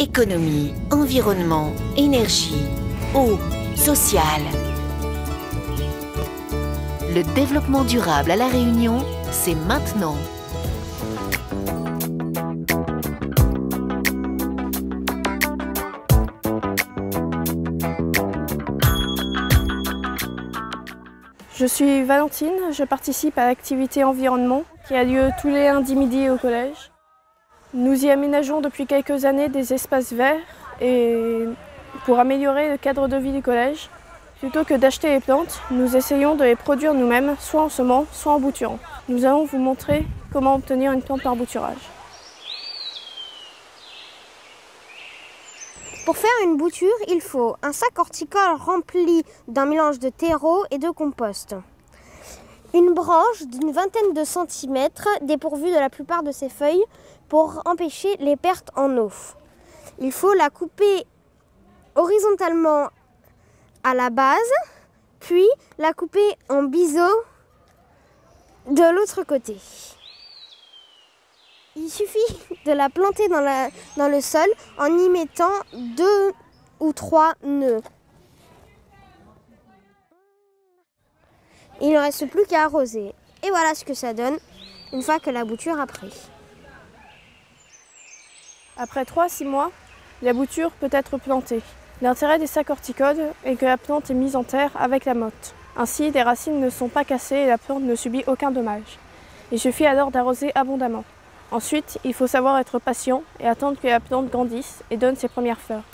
Économie, environnement, énergie, eau, social. Le développement durable à La Réunion, c'est maintenant. Je suis Valentine, je participe à l'activité environnement qui a lieu tous les lundis midi au collège. Nous y aménageons depuis quelques années des espaces verts et pour améliorer le cadre de vie du collège. Plutôt que d'acheter les plantes, nous essayons de les produire nous-mêmes, soit en semant, soit en bouturant. Nous allons vous montrer comment obtenir une plante par bouturage. Pour faire une bouture, il faut un sac horticole rempli d'un mélange de terreau et de compost. Une branche d'une vingtaine de centimètres dépourvue de la plupart de ses feuilles pour empêcher les pertes en eau. Il faut la couper horizontalement à la base, puis la couper en biseau de l'autre côté. Il suffit de la planter dans, le sol en y mettant deux ou trois nœuds. Il ne reste plus qu'à arroser. Et voilà ce que ça donne une fois que la bouture a pris. Après 3-6 mois, la bouture peut être plantée. L'intérêt des sacs horticoles est que la plante est mise en terre avec la motte. Ainsi, les racines ne sont pas cassées et la plante ne subit aucun dommage. Il suffit alors d'arroser abondamment. Ensuite, il faut savoir être patient et attendre que la plante grandisse et donne ses premières fleurs.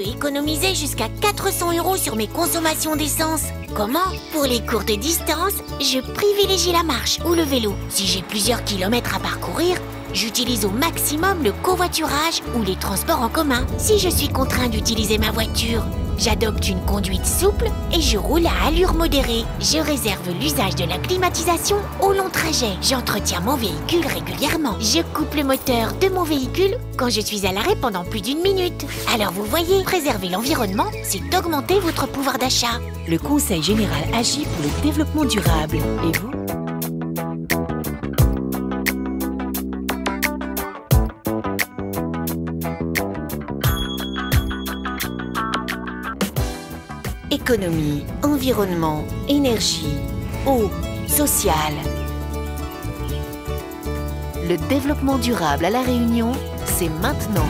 Économiser jusqu'à 400 euros sur mes consommations d'essence. Comment? Pour les courtes distances, je privilégie la marche ou le vélo. Si j'ai plusieurs kilomètres à parcourir, j'utilise au maximum le covoiturage ou les transports en commun. Si je suis contraint d'utiliser ma voiture, J'adopte une conduite souple et je roule à allure modérée. Je réserve l'usage de la climatisation au long trajet. J'entretiens mon véhicule régulièrement. Je coupe le moteur de mon véhicule quand je suis à l'arrêt pendant plus d'une minute. Alors vous voyez, préserver l'environnement, c'est augmenter votre pouvoir d'achat. Le Conseil général agit pour le développement durable. Et vous? Économie, environnement, énergie, eau, social. Le développement durable à La Réunion, c'est maintenant.